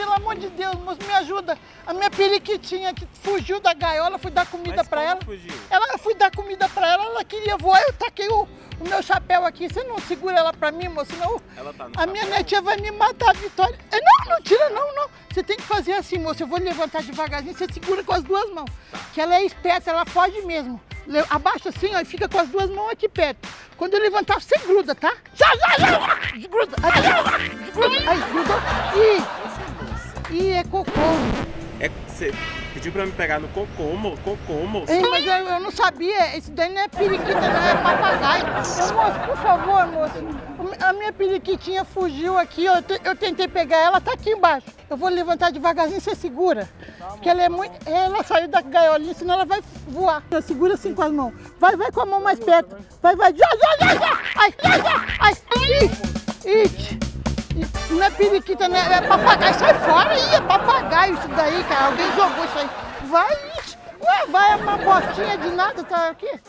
pelo amor de Deus, moço, me ajuda. A minha periquitinha que fugiu da gaiola, fui dar comida como ela. fugiu? Ela, eu fui dar comida pra ela, ela queria voar, eu taquei o, o meu chapéu aqui. Você não segura ela pra mim, moço, senão Ela tá no a minha netinha vai me matar, Vitória. É, Não, não tira não, não. Você tem que fazer assim, moço. Eu vou levantar devagarzinho, você segura com as duas mãos. Que ela é esperta, ela foge mesmo. Abaixa assim, ó, e fica com as duas mãos aqui perto. Quando eu levantar, você gruda, tá? Desgruda! Aí, desgruda! Aí, grudou! Ih, é você pediu pra me pegar no cocô, mo, cocô, moço. Ei, mas eu, eu não sabia, isso daí não é periquita, não é papagaio. Ô, moço, por favor, moço, a minha periquitinha fugiu aqui, eu, te- eu tentei pegar ela, tá aqui embaixo. Eu vou levantar devagarzinho, você segura. Porque ela é muito. Ela saiu da gaiolinha, senão ela vai voar. Você segura assim com as mãos. Vai, vai com a mão mais perto. Vai, vai. Já, já, já, já. Ai, já, já. Ai, ih, ih. Não é periquita, não é, é papagaio. Sai fora cara. Alguém jogou isso aí. Vai. Ué, vai uma bostinha de nada, tá aqui.